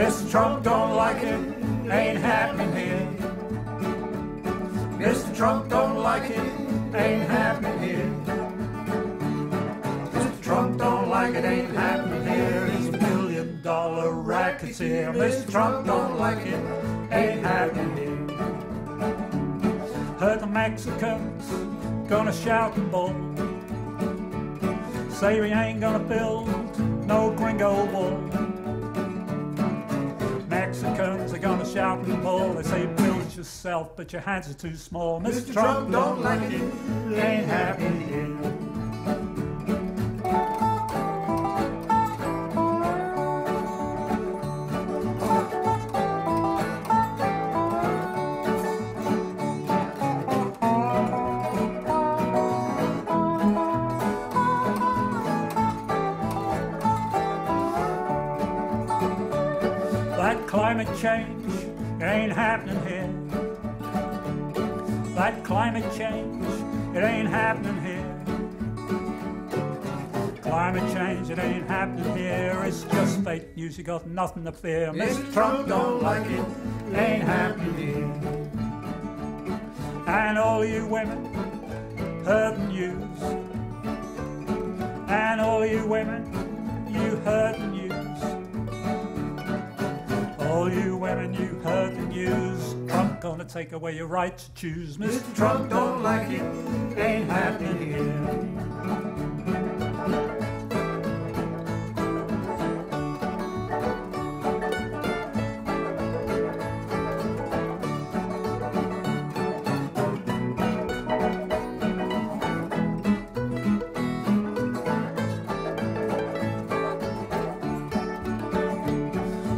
Mr. Trump don't like it, ain't happening here. Mr. Trump don't like it, ain't happening here. Mr. Trump don't like it, ain't happening here. He's a million dollar rackets here. Mr. Trump don't like it, ain't happening here. Heard the Mexicans gonna shout and bull. Say we ain't gonna build no gringo wall. Mexicans are gonna shout and bull. They say build yourself, but your hands are too small. Mr. Trump don't like it, ain't happening climate change it ain't happening here. That climate change, it ain't happening here. Climate change, it ain't happening here. It's just fake news. You got nothing to fear. Mr. Trump don't like it, ain't happening here. And all you women heard the news. And all you women, the news. Trump gonna take away your right to choose. Mr. Trump don't like it, ain't happening here.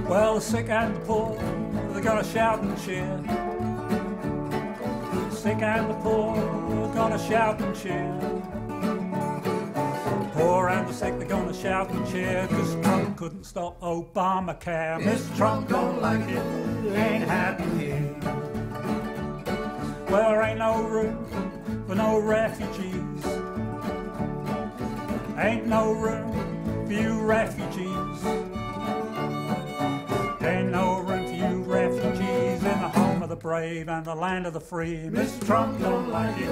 Well, the sick and the poor, gonna shout and cheer. Sick and the poor, gonna shout and cheer. The poor and the sick, they're gonna shout and cheer, cause Trump couldn't stop Obamacare. Mr. Trump don't like it, ain't happening here. Well, there ain't no room for no refugees. Ain't no room for you refugees. In the home of the brave and the land of the free. Mr. Trump don't like it,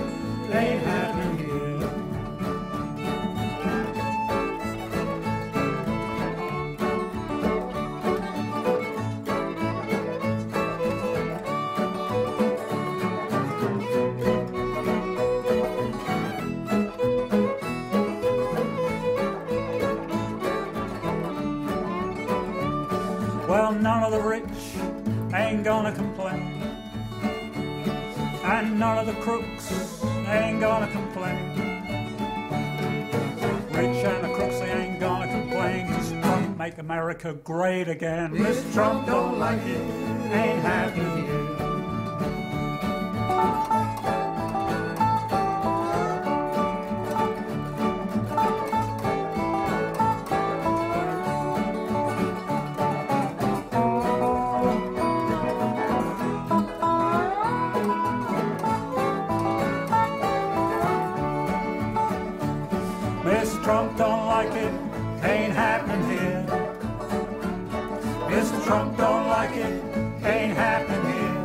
ain't happening here. Well, none of the rich ain't gonna complain. And none of the crooks ain't gonna complain. Rich and the crooks, they ain't gonna complain. Cause Trump make America great again. Mr. Trump don't like it, ain't happening ain't happening here. Mr. Trump don't like it, ain't happening here.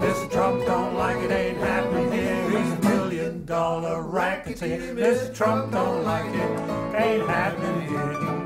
Mr. Trump don't like it, ain't happening here. He's a million dollar racketeer. Mr. Trump don't like it, ain't happening here.